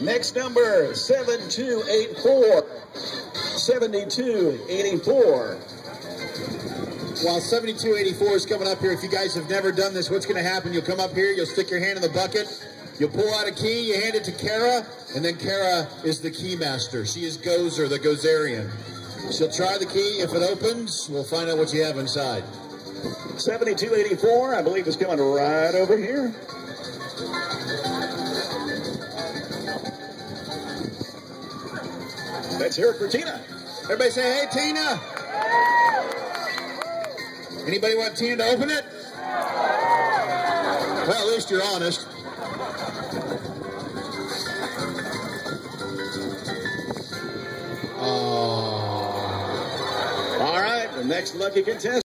Next number 7284. 7284. While 7284 is coming up here, if you guys have never done this, what's going to happen? You'll come up here, you'll stick your hand in the bucket, you'll pull out a key, you hand it to Kara, and then Kara is the key master. She is Gozer, the Gozerian. She'll try the key. If it opens, we'll find out what you have inside. 7284, I believe, is coming right over here. Let's hear it for Tina. Everybody say, hey, Tina. Anybody want Tina to open it? Well, at least you're honest. Oh. All right, the next lucky contestant.